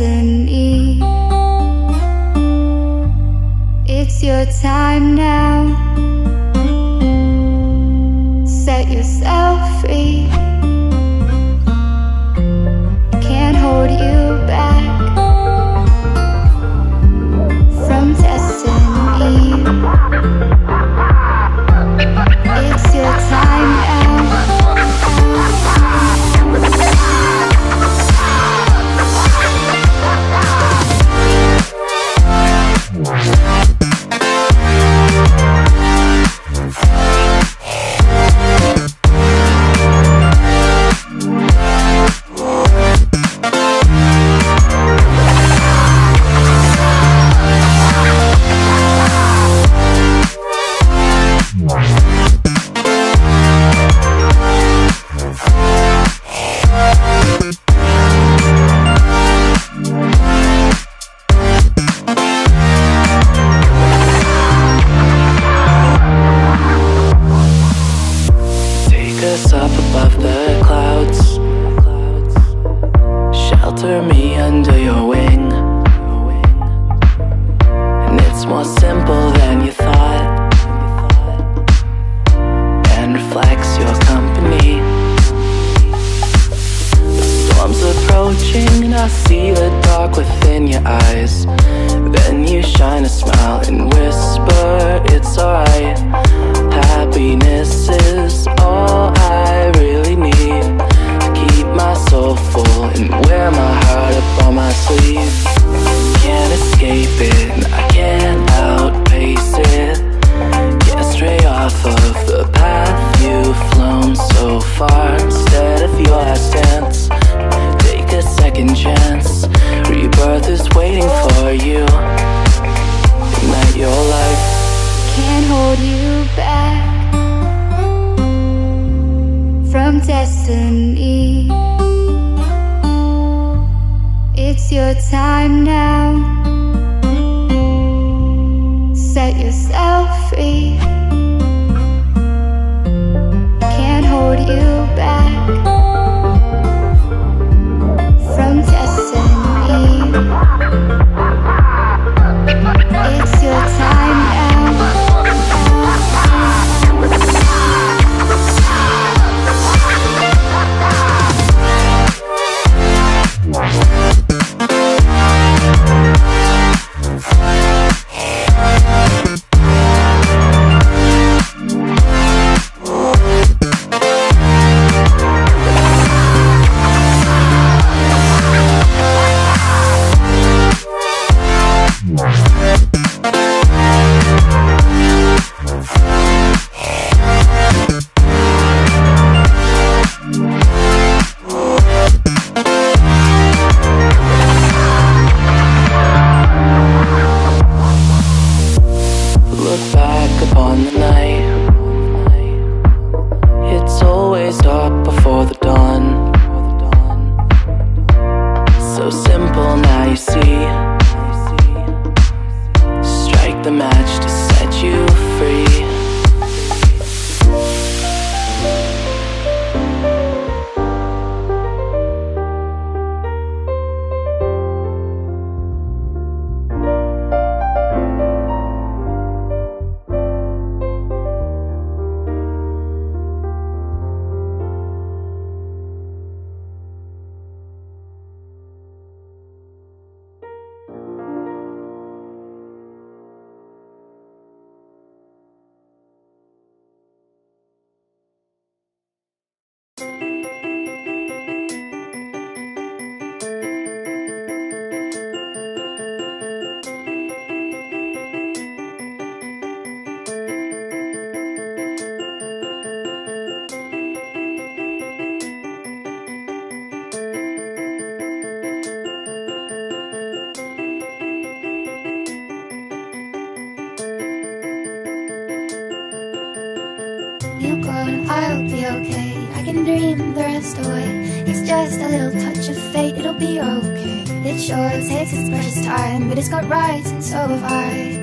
seni more simple than you thought and reflects your company. The storm's approaching, and I see the dark within your eyes. Then you shine a smile and whisper, It's alright. Happiness is all I really need to keep my soul full and wear my heart upon my sleeve. time now. Set yourself free. Can't hold you back From destiny. It's your time I'll be okay. I can dream the rest away. It's just a little touch of fate, it'll be okay. It sure takes its precious time, but it's got rights and so have I.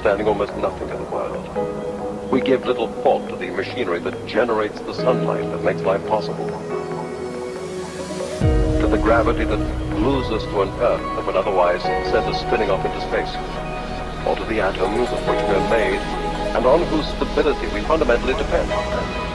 understanding almost nothing in the world. We give little thought to the machinery that generates the sunlight that makes life possible. To the gravity that glues us to an Earth that would otherwise send us spinning off into space. Or to the atoms of which we are made and on whose stability we fundamentally depend.